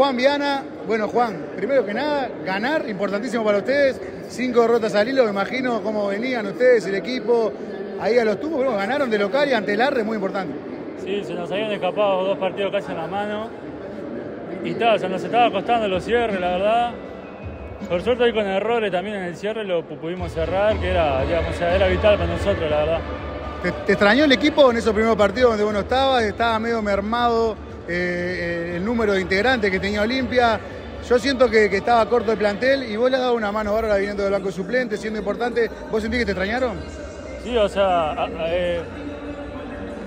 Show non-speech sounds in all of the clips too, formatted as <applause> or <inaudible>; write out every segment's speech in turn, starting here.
Juan Viana. Bueno, Juan, primero que nada, ganar, importantísimo para ustedes. Cinco derrotas al hilo, me imagino cómo venían ustedes, el equipo. Ahí a los tubos, ganaron de local y ante el Arre, muy importante. Sí, se nos habían escapado dos partidos casi en la mano. Y tal, se nos estaba costando los cierres, la verdad. Por suerte hoy con errores también en el cierre lo pudimos cerrar, que era, digamos, era vital para nosotros, la verdad. ¿Te, te extrañó el equipo en esos primeros partidos donde vos no estabas? Estaba medio mermado eh, el número de integrantes que tenía Olimpia. Yo siento que, estaba corto el plantel y vos le has dado una mano ahora viniendo del banco suplente, siendo importante. ¿Vos sentís que te extrañaron? Sí, o sea, eh,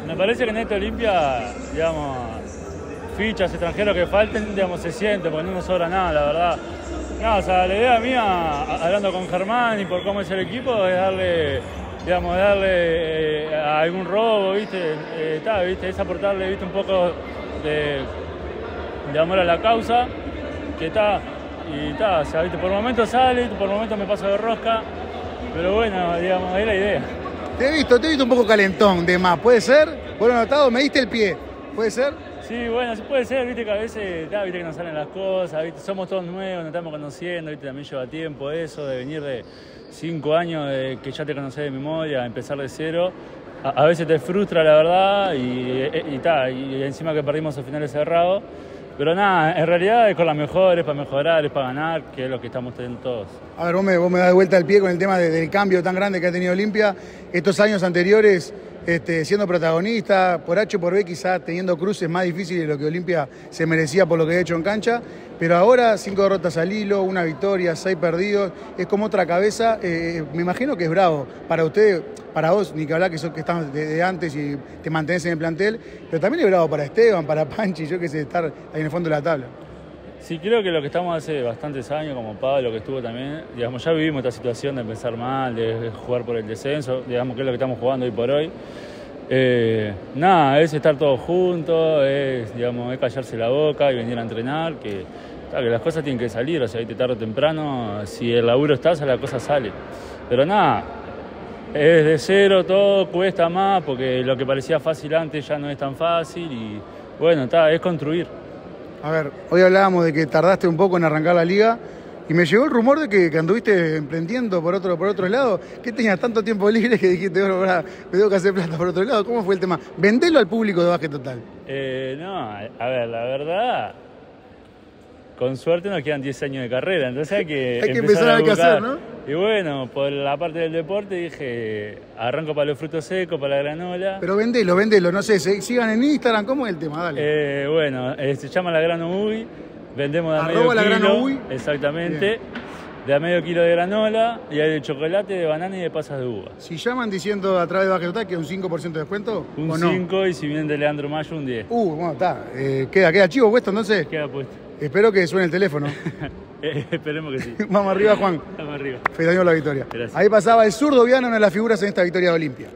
me parece que en esta Olimpia, digamos, fichas extranjeros que falten, digamos, se siente, porque no nos sobra nada, la verdad. No, o sea, la idea mía, hablando con Germán y por cómo es el equipo, es darle, digamos, darle eh, algún robo, ¿viste? Eh, ¿viste? Es aportarle, ¿viste? Un poco de, de amor a la causa, que está, y está, o sea, ¿viste? Por momentos sale, por momentos me paso de rosca, pero bueno, digamos, es la idea. Te he visto, te he visto un poco calentón de más, ¿puede ser? Bueno, notado, me diste el pie, ¿puede ser? Sí, bueno, sí puede ser, viste que a veces, viste que nos salen las cosas, viste, somos todos nuevos, nos estamos conociendo, viste, también lleva tiempo eso, de venir de cinco años de que ya te conocés de memoria, empezar de cero. A, a veces te frustra la verdad y, y, y, y encima que perdimos el finales cerrado. Pero nada, en realidad es con la mejor, es para mejorar, es para ganar, que es lo que estamos teniendo todos. A ver, vos me, vos das vuelta el pie con el tema de, del cambio tan grande que ha tenido Olimpia. Estos años anteriores, este, siendo protagonista, por H por B, quizá teniendo cruces más difíciles de lo que Olimpia se merecía por lo que ha hecho en cancha. Pero ahora, cinco derrotas al hilo, una victoria, seis perdidos, es como otra cabeza. Eh, me imagino que es bravo para usted, para vos, ni que hablar que, sos, que estás desde antes y te mantenés en el plantel, pero también es bravo para Esteban, para Panchi, yo que sé, estar ahí en el fondo de la tabla. Sí, creo que lo que estamos hace bastantes años, como Pablo que estuvo también, digamos, ya vivimos esta situación de empezar mal, de jugar por el descenso, digamos que es lo que estamos jugando hoy por hoy. Eh, nada, es estar todos juntos, es, digamos, es callarse la boca y venir a entrenar, que, las cosas tienen que salir, o sea, ahí tarde o temprano, si el laburo está, la cosa sale. Pero nada, es de cero todo, cuesta más, porque lo que parecía fácil antes ya no es tan fácil y bueno, está, es construir. A ver, hoy hablábamos de que tardaste un poco en arrancar la liga y me llegó el rumor de que, que anduviste emprendiendo por otro, por otro lado. ¿Qué tenías tanto tiempo libre que dijiste, bueno, me tengo que hacer plata por otro lado? ¿Cómo fue el tema? Vendelo al público de Baje Total. Eh, no, a ver, la verdad, con suerte nos quedan 10 años de carrera, entonces hay que, <laughs> hay que empezar, empezar a, a qué hacer, ¿no? Y bueno, por la parte del deporte dije, arranco para los frutos secos, para la granola. Pero vendelo, vendelo, no sé, sigan en Instagram, ¿cómo es el tema? Dale. Eh, bueno, eh, se llama La Grano Uy, vendemos de a medio la kilo. Uy. Exactamente. Bien. De a medio kilo de granola y hay de chocolate, de banana y de pasas de uva. Si llaman diciendo a través de Baje Total que un 5% de descuento, Un ¿o no? 5 y si vienen de Leandro Mayo, un 10. Uh, bueno, está. Eh, queda, queda chivo puesto entonces. Queda puesto. Espero que suene el teléfono. <laughs> Eh, <laughs> Esperemos que sí. <laughs> Vamos arriba, Juan. Vamos arriba. Feliz año la victoria. Gracias. Ahí pasaba el zurdo Viano, una de las figuras en esta victoria de Olimpia.